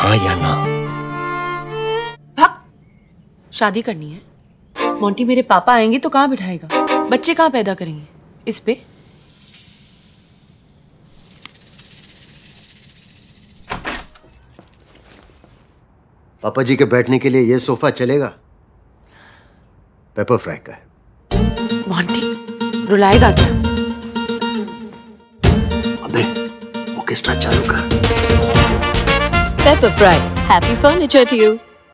हाँ या ना? शादी करनी है। मोंटी मेरे पापा आएँगे तो कहाँ बिठाएगा? बच्चे कहाँ पैदा करेंगे? इस पे। पापा जी के बैठने के लिए ये सोफा चलेगा? पेपर फ्राई का है। मोंटी रुलाएगा क्या अबे ऑर्केस्ट्रा चालू कर? Pepper Fry. Happy furniture to you.